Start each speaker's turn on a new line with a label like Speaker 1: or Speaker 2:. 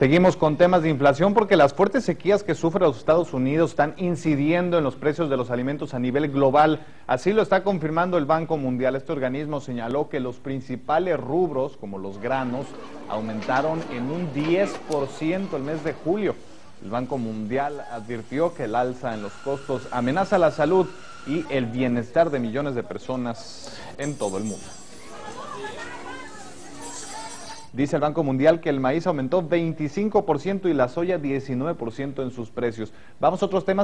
Speaker 1: Seguimos con temas de inflación porque las fuertes sequías que sufren los Estados Unidos están incidiendo en los precios de los alimentos a nivel global. Así lo está confirmando el Banco Mundial. Este organismo señaló que los principales rubros, como los granos, aumentaron en un 10% el mes de julio. El Banco Mundial advirtió que el alza en los costos amenaza la salud y el bienestar de millones de personas en todo el mundo. Dice el Banco Mundial que el maíz aumentó 25% y la soya 19% en sus precios. Vamos a otros temas.